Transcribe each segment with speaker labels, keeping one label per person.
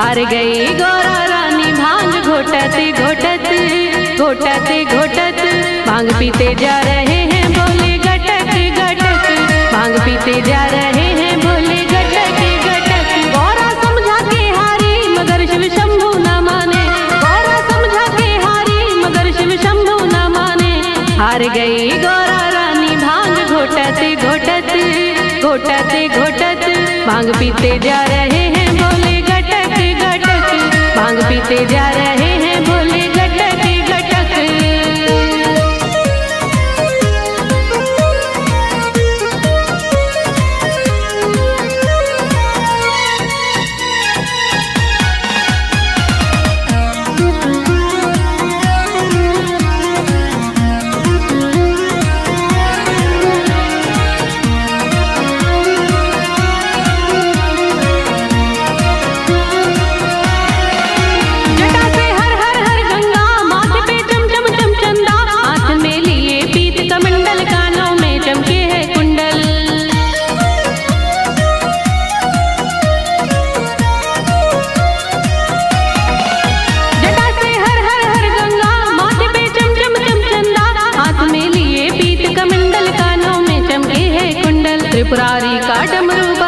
Speaker 1: हार गई। गोरा रानी भाँग घोटत घोटत घोटत घोटत। भाँग पीते जा रहे हैं, बोले घटक घटक भाँग पीते जा रहे हैं, बोले घटक घटक गौरा समझा के हारी, मगर शिव शंभु ना माने। गौरा समझा के हारी, मगर शिव शंभु ना माने। हार गई गौरा रानी, भाँग घोटत घोटत। घोटत घोटत। भाँग पीते जा रहे हैं पीते जा रहे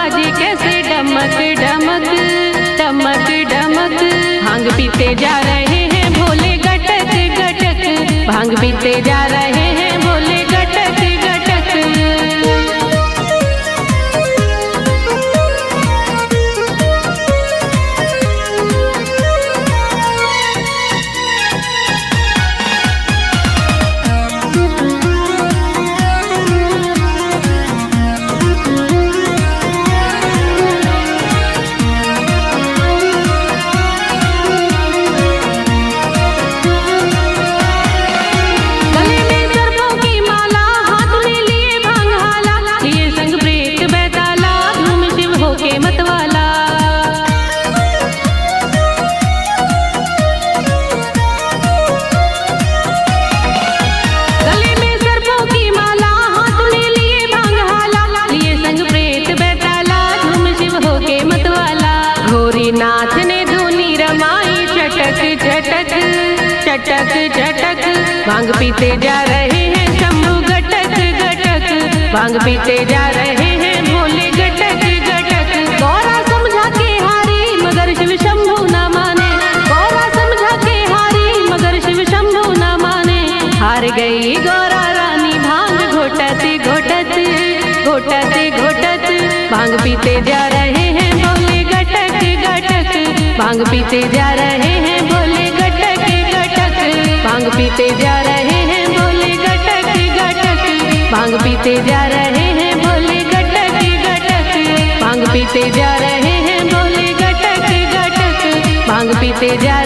Speaker 1: बाजे कैसे डमक डमक डमक डमक। भाँग पीते जा रहे हैं भोले गटक गटक। भाँग पीते जा रहे हैं रमाई चटक चटक चटक भाँग पीते जा रहे हैं शंभू घटक घटक। भाँग पीते जा रहे हैं भोले गटक घटक। गौरा समझा के हारी, मगर शिव शंभु न माने। गौरा समझा के हारी, मगर शिव शंभु न माने। हार गई गौरा रानी, भाँग घोटत घोटत घोटत घोटत। भाँग पीते जा रहे हैं बोले घटक घटक। भाँग पीते जा रहे हैं पीते जा रहे हैं भोले गटक गटक। भाँग पीते जा रहे हैं भोले गटक गटक। भाँग पीते जा रहे हैं भोले गटक गटक। भाँग पीते जा